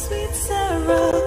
sweet sorrow.